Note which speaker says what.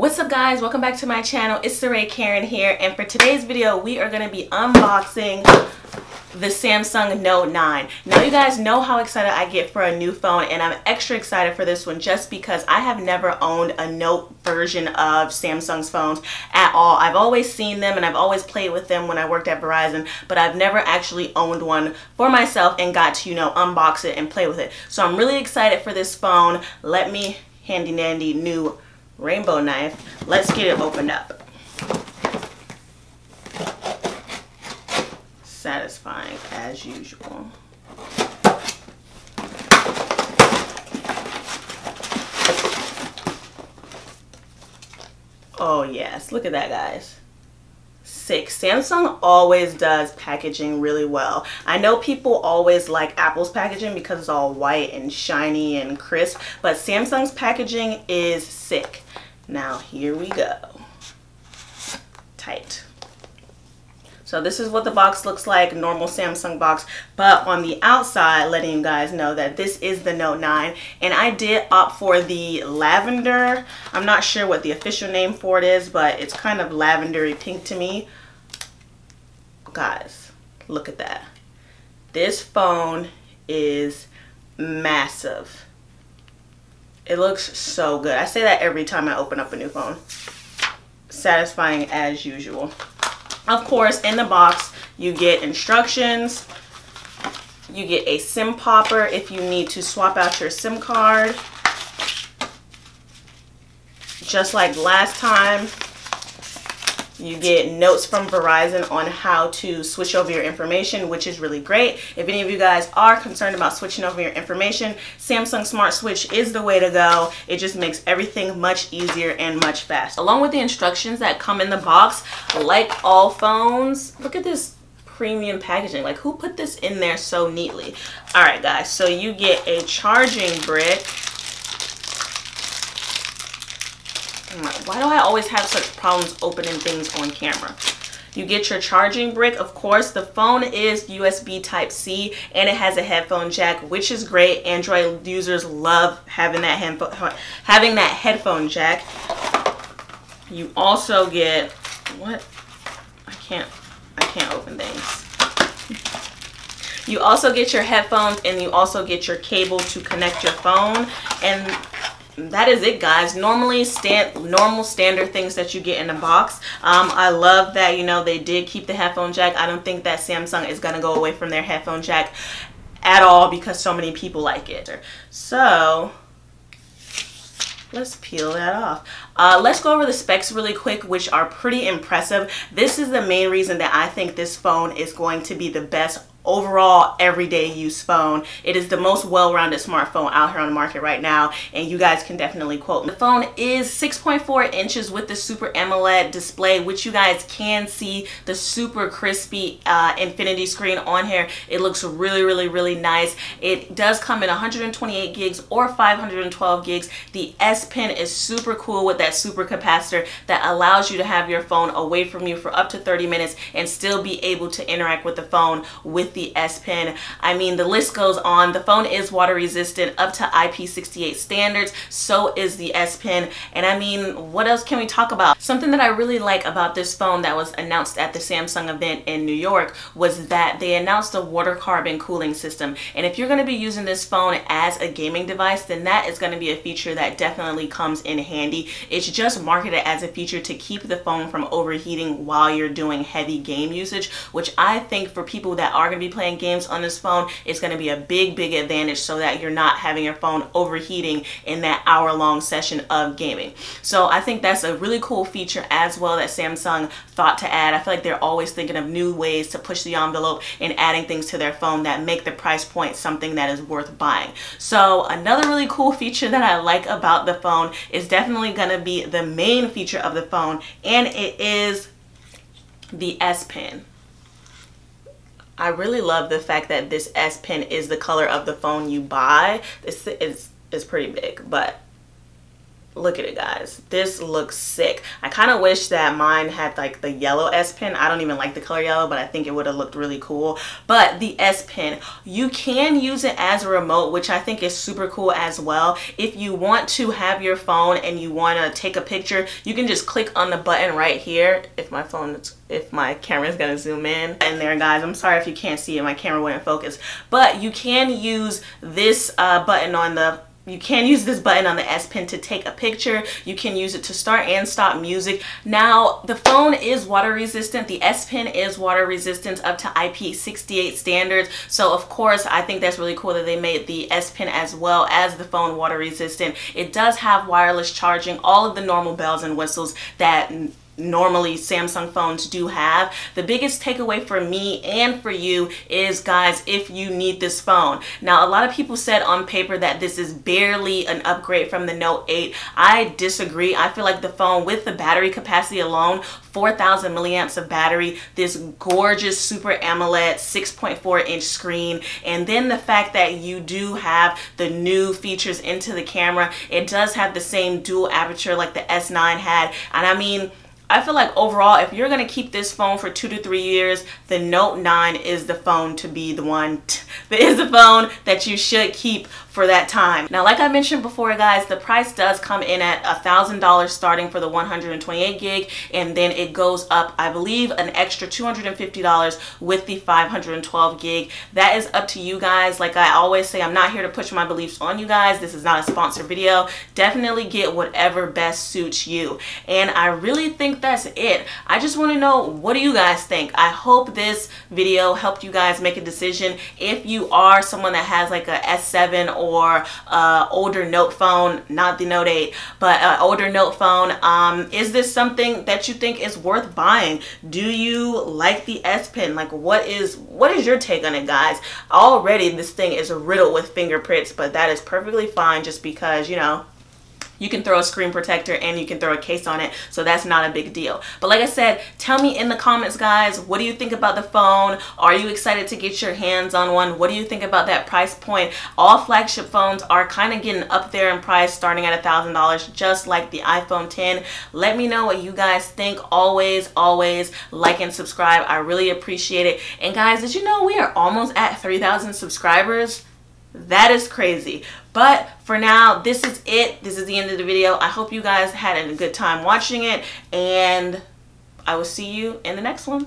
Speaker 1: What's up guys? Welcome back to my channel. It's Sarae Karyn here and for today's video we are going to be unboxing the Samsung Note 9. Now you guys know how excited I get for a new phone and I'm extra excited for this one just because I have never owned a Note version of Samsung's phones at all. I've always seen them and I've always played with them when I worked at Verizon but I've never actually owned one for myself and got to you know unbox it and play with it. So I'm really excited for this phone. Let me handy dandy new rainbow knife. Let's get it opened up. Satisfying as usual. Oh yes, look at that guys. Six. Samsung always does packaging really well. I know people always like Apple's packaging because it's all white and shiny and crisp, but Samsung's packaging is sick. Now here we go. Tight. So this is what the box looks like, normal Samsung box, but on the outside, letting you guys know that this is the Note 9, and I did opt for the lavender. I'm not sure what the official name for it is, but it's kind of lavendery pink to me. Guys, look at that. This phone is massive. It looks so good. I say that every time I open up a new phone. Satisfying as usual. Of course, in the box, you get instructions. You get a SIM popper if you need to swap out your SIM card. Just like last time, you get notes from Verizon on how to switch over your information, which is really great. If any of you guys are concerned about switching over your information, Samsung Smart Switch is the way to go. It just makes everything much easier and much faster. Along with the instructions that come in the box, like all phones, look at this premium packaging. Like who put this in there so neatly? All right, guys, so you get a charging brick Why do I always have such problems opening things on camera? You get your charging brick. Of course, the phone is USB Type-C and it has a headphone jack, which is great. Android users love having that having that headphone jack. You also get what? I can't I can't open things. You also get your headphones and you also get your cable to connect your phone and that is it guys. Normally stand normal standard things that you get in a box. Um, i love that you know they did keep the headphone jack. I don't think that samsung is going to go away from their headphone jack at all because so many people like it. So let's peel that off. Uh, let's go over the specs really quick which are pretty impressive. This is the main reason that i think this phone is going to be the best overall everyday use phone. It is the most well-rounded smartphone out here on the market right now and you guys can definitely quote. The phone is 6.4 inches with the Super AMOLED display which you guys can see the super crispy uh, infinity screen on here. It looks really really really nice. It does come in 128 gigs or 512 gigs. The S Pen is super cool with that super capacitor that allows you to have your phone away from you for up to 30 minutes and still be able to interact with the phone with with the S Pen. I mean, the list goes on. The phone is water resistant up to IP68 standards. So is the S Pen. And I mean, what else can we talk about? Something that I really like about this phone that was announced at the Samsung event in New York was that they announced the water carbon cooling system. And if you're going to be using this phone as a gaming device, then that is going to be a feature that definitely comes in handy. It's just marketed as a feature to keep the phone from overheating while you're doing heavy game usage, which I think for people that are going be playing games on this phone, it's going to be a big, big advantage so that you're not having your phone overheating in that hour long session of gaming. So I think that's a really cool feature as well that Samsung thought to add. I feel like they're always thinking of new ways to push the envelope and adding things to their phone that make the price point something that is worth buying. So another really cool feature that I like about the phone is definitely going to be the main feature of the phone and it is the S Pen. I really love the fact that this S Pen is the color of the phone you buy. This is, is pretty big, but look at it guys. This looks sick. I kind of wish that mine had like the yellow s pen. I don't even like the color yellow but i think it would have looked really cool. But the s pen you can use it as a remote which i think is super cool as well. If you want to have your phone and you want to take a picture you can just click on the button right here. If my phone if my camera is gonna zoom in. And there guys. I'm sorry if you can't see it. My camera wouldn't focus. But you can use this uh, button on the you can use this button on the S Pen to take a picture. You can use it to start and stop music. Now, the phone is water resistant. The S Pen is water resistant up to IP68 standards. So, of course, I think that's really cool that they made the S Pen as well as the phone water resistant. It does have wireless charging, all of the normal bells and whistles that normally Samsung phones do have. The biggest takeaway for me and for you is guys, if you need this phone. Now, a lot of people said on paper that this is barely an upgrade from the Note 8. I disagree. I feel like the phone with the battery capacity alone 4,000 milliamps of battery, this gorgeous Super AMOLED 6.4 inch screen, and then the fact that you do have the new features into the camera. It does have the same dual aperture like the S9 had, and I mean, I feel like overall, if you're going to keep this phone for two to three years, the Note 9 is the phone to be the one. That is the phone that you should keep for that time. Now, like I mentioned before, guys, the price does come in at a $1,000 starting for the 128 gig, and then it goes up, I believe, an extra $250 with the 512 gig. That is up to you guys. Like I always say, I'm not here to push my beliefs on you guys. This is not a sponsored video. Definitely get whatever best suits you. And I really think that's it. I just want to know, what do you guys think? I hope this video helped you guys make a decision. If you are someone that has like a S7 or uh, older note phone, not the Note 8, but an older note phone. Um, is this something that you think is worth buying? Do you like the S Pen? Like what is what is your take on it guys? Already this thing is riddled with fingerprints, but that is perfectly fine just because, you know, you can throw a screen protector and you can throw a case on it so that's not a big deal. But like I said tell me in the comments guys what do you think about the phone? Are you excited to get your hands on one? What do you think about that price point? All flagship phones are kind of getting up there in price starting at a thousand dollars just like the iPhone 10 let me know what you guys think. Always always like and subscribe. I really appreciate it. And guys did you know we are almost at 3,000 subscribers that is crazy. But for now, this is it. This is the end of the video. I hope you guys had a good time watching it. And I will see you in the next one.